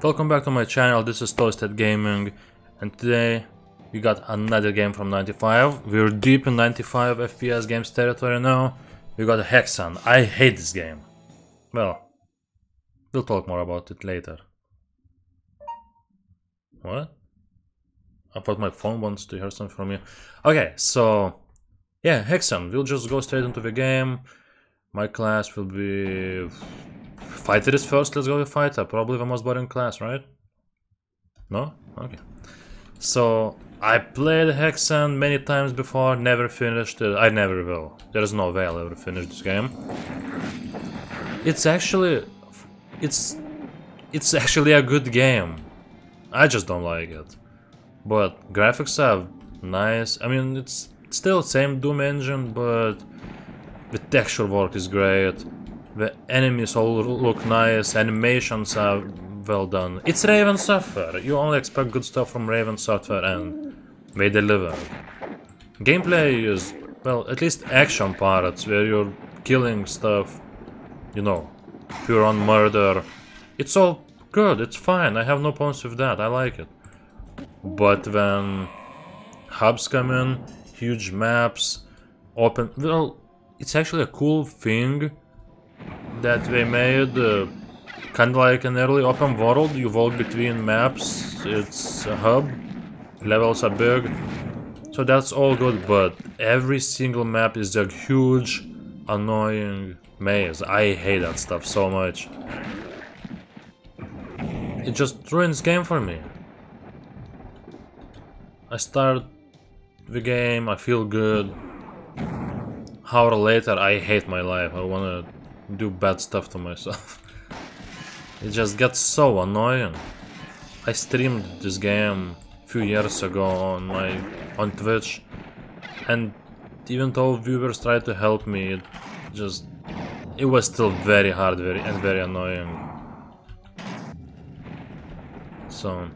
Welcome back to my channel, this is Toasted Gaming and today we got another game from 95. We're deep in 95 FPS games territory now. We got a Hexen. I hate this game. Well, we'll talk more about it later. What? I thought my phone wants to hear something from you. Okay, so yeah, Hexen. We'll just go straight into the game. My class will be Fighter is first, let's go with Fighter. Probably the most boring class, right? No? Okay. So, I played Hexen many times before, never finished it. I never will. There's no way I'll ever finish this game. It's actually... It's... It's actually a good game. I just don't like it. But graphics are nice. I mean, it's still same Doom engine, but the texture work is great. The enemies all look nice, animations are well done. It's Raven Software, you only expect good stuff from Raven Software and they deliver. Gameplay is, well, at least action parts where you're killing stuff, you know, pure on murder. It's all good, it's fine, I have no problems with that, I like it. But when hubs come in, huge maps, open, well, it's actually a cool thing that they made uh, kind of like an early open world. You walk between maps, it's a hub, levels are big, so that's all good, but every single map is a huge, annoying maze. I hate that stuff so much. It just ruins game for me. I start the game, I feel good. Hour later, I hate my life. I wanna do bad stuff to myself. it just gets so annoying. I streamed this game a few years ago on my on Twitch, and even though viewers tried to help me, it just it was still very hard, very and very annoying. So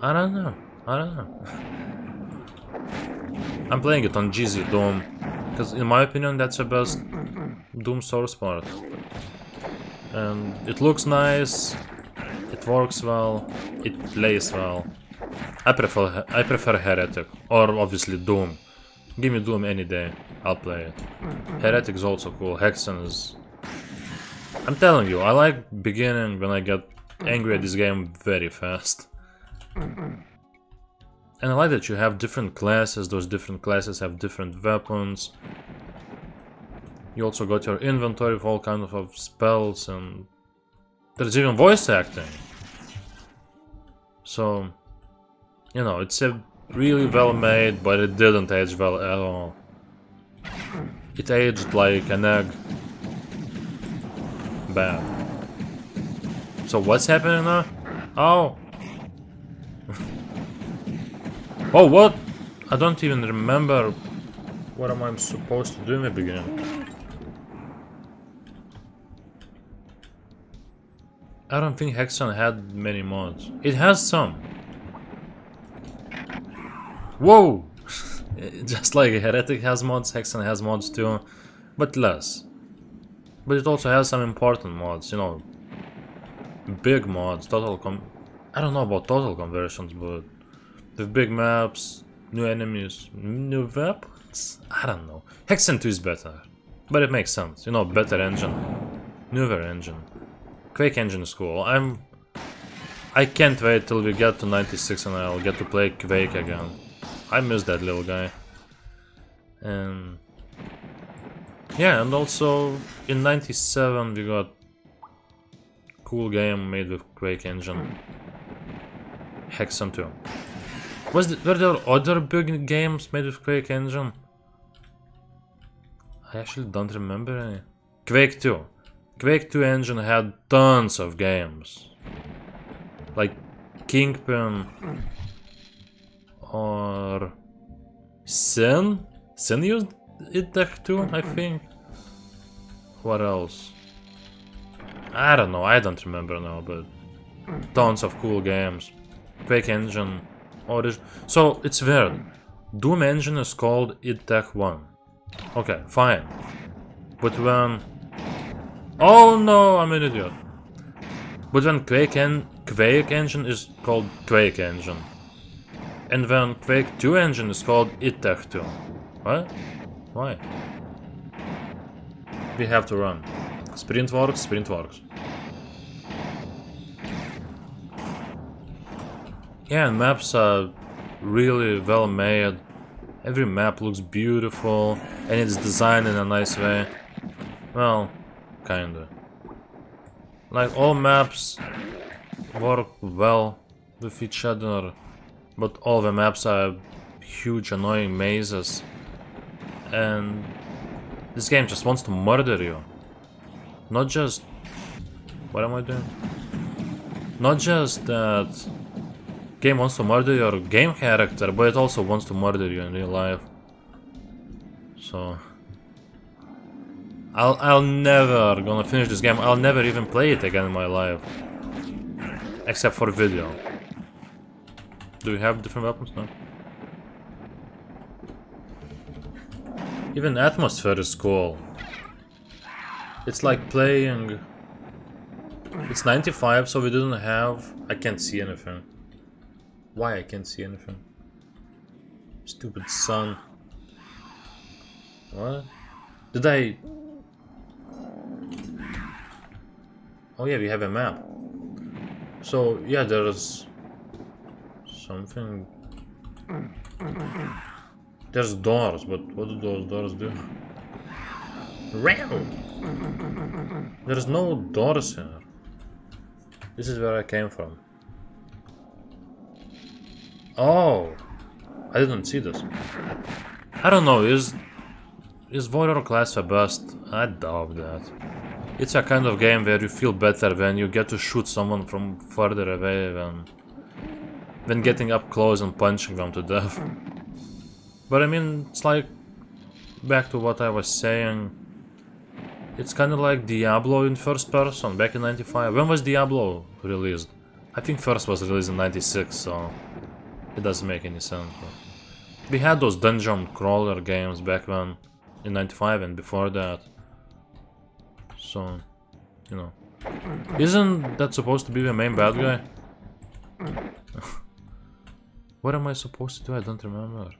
I don't know. I don't know. I'm playing it on GZDoom because in my opinion that's the best Doom source port. And it looks nice, it works well, it plays well. I prefer I prefer Heretic, or obviously Doom. Give me Doom any day, I'll play it. Heretic is also cool, Hexen is... I'm telling you, I like beginning when I get angry at this game very fast. And I like that you have different classes, those different classes have different weapons, you also got your inventory with all kinds of spells and there's even voice acting. So, you know, it's a really well made, but it didn't age well at all. It aged like an egg. Bad. So what's happening now? Oh! oh, what? I don't even remember what am I supposed to do in the beginning. I don't think Hexen had many mods. It has some. Whoa! Just like Heretic has mods, Hexen has mods too, but less. But it also has some important mods, you know. Big mods, total com... I don't know about total conversions, but... With big maps, new enemies, new weapons? I don't know. Hexen 2 is better. But it makes sense, you know, better engine. Newer engine. Quake engine is cool. I'm... I can't wait till we get to 96 and I'll get to play Quake again. I miss that little guy. And... Yeah, and also in 97 we got cool game made with Quake engine. Hexen 2. Was the, were there other big games made with Quake engine? I actually don't remember any. Quake 2. Quake 2 engine had tons of games. Like Kingpin or Sin? Sin used it there too, I think. What else? I don't know, I don't remember now, but tons of cool games. Quake engine, origin. So it's weird. Doom engine is called id Tech 1. Okay, fine. But when Oh no, I'm an idiot. But when Quake, en Quake Engine is called Quake Engine. And when Quake 2 engine is called id Tech 2. What? Why? We have to run. Sprint works, sprint works. Yeah, and maps are really well made. Every map looks beautiful and it's designed in a nice way. Well, kinda. Like all maps work well with each other, but all the maps are huge annoying mazes. And this game just wants to murder you. Not just... What am I doing? Not just that game wants to murder your game character, but it also wants to murder you in real life. So... I'll, I'll never gonna finish this game. I'll never even play it again in my life. Except for video. Do we have different weapons? No. Even atmosphere is cool. It's like playing... It's 95, so we didn't have... I can't see anything. Why I can't see anything? Stupid sun. What? Did I... Oh yeah, we have a map. So, yeah, there's... Something... There's doors, but what do those doors do? Ram! There's no doors here. This is where I came from. Oh! I didn't see this. I don't know, is... Is Warrior class a bust? I doubt that. It's a kind of game where you feel better when you get to shoot someone from further away than... than getting up close and punching them to death. But I mean, it's like... Back to what I was saying... It's kind of like Diablo in first person, back in 95. When was Diablo released? I think first was released in 96, so... It doesn't make any sense. We had those dungeon crawler games back then, in 95 and before that. So, you know. Isn't that supposed to be the main bad guy? what am I supposed to do? I don't remember.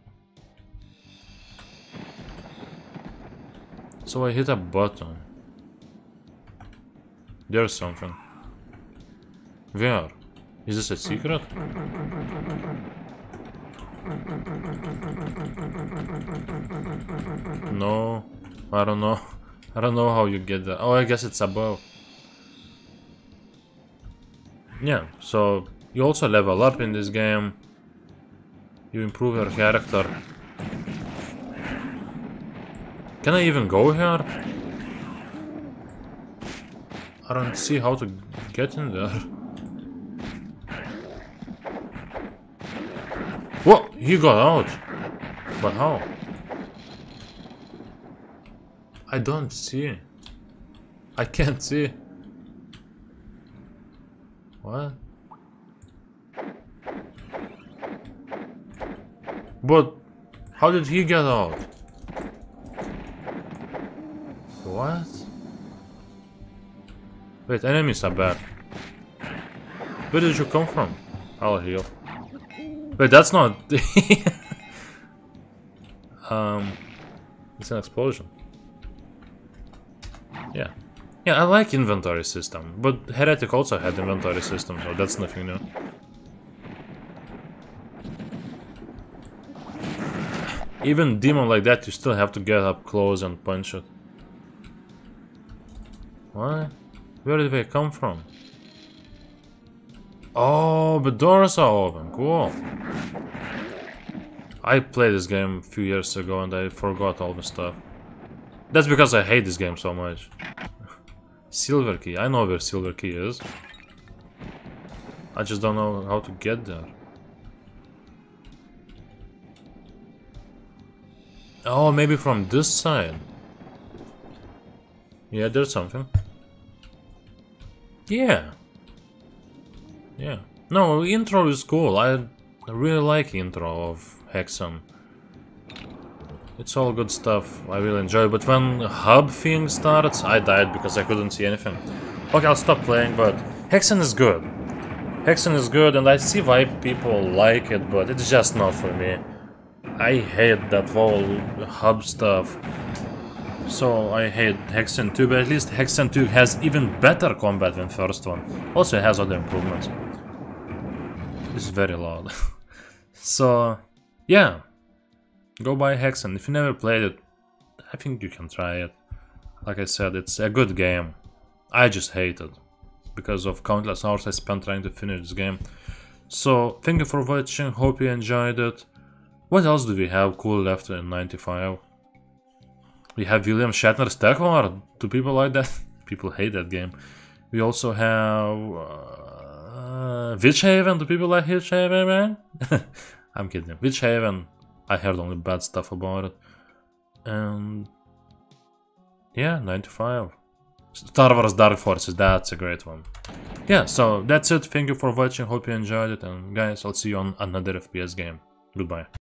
So I hit a button. There's something. Where? Is this a secret? No, I don't know. I don't know how you get that. Oh, I guess it's above. Yeah, so you also level up in this game. You improve your character. Can I even go here? I don't see how to get in there. What? He got out. But how? I don't see. I can't see. What? But how did he get out? What? Wait, enemies are bad. Where did you come from? I'll heal. Wait, that's not... um, it's an explosion. Yeah. I like inventory system, but Heretic also had inventory system, so that's nothing new. Even demon like that, you still have to get up close and punch it. What? Where did they come from? Oh, the doors are open. Cool. I played this game a few years ago and I forgot all the stuff. That's because I hate this game so much. Silver key. I know where silver key is. I just don't know how to get there. Oh, maybe from this side. Yeah, there's something. Yeah. Yeah. No, intro is cool. I really like intro of Hexen. It's all good stuff. I really enjoy But when hub thing starts, I died because I couldn't see anything. Okay, I'll stop playing, but Hexen is good. Hexen is good, and I see why people like it, but it's just not for me. I hate that whole hub stuff. So I hate Hexen 2, but at least Hexen 2 has even better combat than first one. Also it has other improvements. It's very loud. so, yeah. Go buy Hexen. If you never played it, I think you can try it. Like I said, it's a good game. I just hate it. Because of countless hours I spent trying to finish this game. So, thank you for watching, hope you enjoyed it. What else do we have cool left in 95? We have William Shatner's TekWar. Do people like that? people hate that game. We also have... Uh, Witchaven. Do people like Witchaven, man? I'm kidding. Witchaven. I heard only bad stuff about it. And... Yeah, 95. Star Wars Dark Forces, that's a great one. Yeah, so that's it. Thank you for watching. Hope you enjoyed it. And guys, I'll see you on another FPS game. Goodbye.